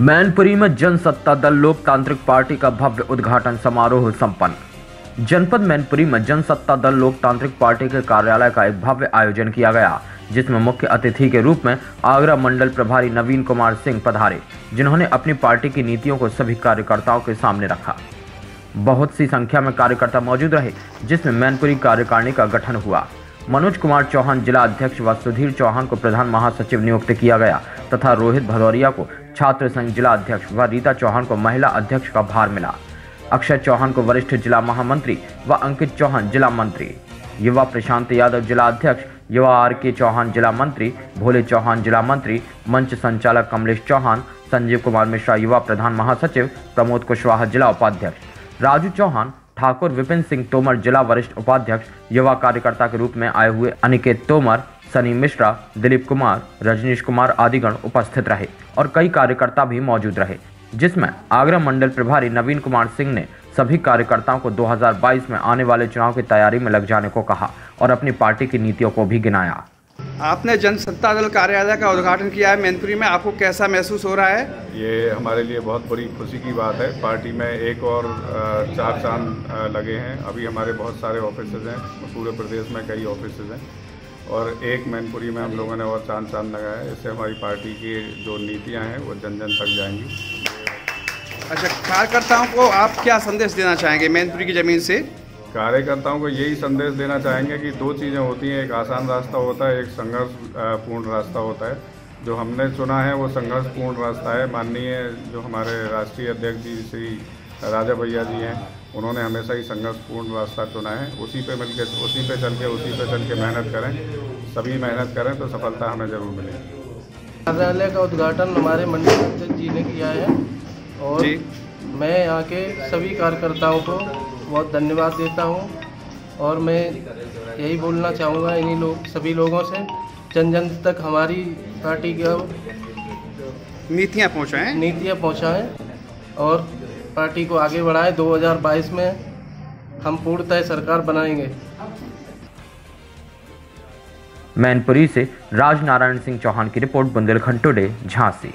मैनपुरी में जनसत्ता दल लोकतांत्रिक पार्टी का भव्य उद्घाटन समारोह संपन्न। जनपद मैनपुरी में जनसत्ता दल लोकतांत्रिक पार्टी के कार्यालय का एक भव्य आयोजन किया गया, जिसमें मुख्य अतिथि के रूप में आगरा मंडल प्रभारी नवीन कुमार सिंह पधारे, जिन्होंने अपनी पार्टी की नीतियों को सभी कार्यकर्ताओं के सामने रखा। बहुत सी संख्या में कार्यकर्ता मौजूद रहे, जिसमें मैनपुरी कार्यकारिणी का गठन हुआ। मनोज कुमार चौहान जिला अध्यक्ष व सुधीर चौहान को प्रधान महासचिव नियुक्त किया गया, तथा रोहित भदौरिया को छात्र संघ जिला अध्यक्ष व रीता चौहान को महिला अध्यक्ष का भार मिला। अक्षय चौहान को वरिष्ठ जिला महामंत्री व अंकित चौहान जिला मंत्री। युवा प्रशांत यादव जिला अध्यक्ष, युवा आर के चौहान जिला मंत्री, भोले चौहान जिला मंत्री, मंच संचालक कमलेश चौहान, संजीव कुमार मिश्रा युवा प्रधान महासचिव, प्रमोद कुशवाहा जिला उपाध्यक्ष। राजू चौहान, ठाकुर विपिन सिंह तोमर जिला वरिष्ठ उपाध्यक्ष, युवा कार्यकर्ता के रूप में आए हुए अनिकेत तोमर सनी मिश्रा दिलीप कुमार रजनीश कुमार आदिगण उपस्थित रहे और कई कार्यकर्ता भी मौजूद रहे जिसमें आगरा मंडल प्रभारी नवीन कुमार सिंह ने सभी कार्यकर्ताओं को 2022 में आने वाले चुनाव की तैयारी में लग जाने को कहा और अपनी पार्टी की नीतियों को भी गिनाया। आपने जनसत्ता दल कार्यालय का उद्घाटन किया है मैनपुरी में आपको कैसा महसूस हो रहा है? ये हमारे लिए बहुत बड़ी खुशी की बात है। पार्टी में एक और चार चाँद लगे हैं। अभी हमारे बहुत सारे ऑफ़िस हैं पूरे प्रदेश में कई ऑफ़िस हैं। और एक मैनपुरी में हम लोगों ने और चाँद चाँद लगाया है इससे हमारी पार्टी की जो नीतियाँ हैं वो जन जन तक जाएँगी। अच्छा कार्यकर्ताओं को आप क्या संदेश देना चाहेंगे मैनपुरी की ज़मीन से? कार्यकर्ताओं को यही संदेश देना चाहेंगे कि दो चीज़ें होती हैं एक आसान रास्ता होता है एक संघर्ष पूर्ण रास्ता होता है। जो हमने चुना है वो संघर्ष पूर्ण रास्ता है। माननीय जो हमारे राष्ट्रीय अध्यक्ष जी श्री राजा भैया जी हैं उन्होंने हमेशा ही संघर्ष पूर्ण रास्ता चुना है। उसी पे मिल के उसी पे चल के उसी पे चल के मेहनत करें सभी मेहनत करें तो सफलता हमें ज़रूर मिलेगी कार्यालय का उद्घाटन हमारे मंडल अध्यक्ष जी ने किया है और जी? मैं यहाँ के सभी कार्यकर्ताओं को बहुत धन्यवाद देता हूँ और मैं यही बोलना चाहूँगा इन्हीं लोग सभी लोगों से जन जन तक हमारी पार्टी की नीतियाँ पहुँचाएँ। नीतियाँ पहुँचाएँ और पार्टी को आगे बढ़ाए। 2022 में हम पूर्णतः सरकार बनाएँगे। मैनपुरी से राजनारायण सिंह चौहान की रिपोर्ट, बुंदेलखंड टुडे झांसी।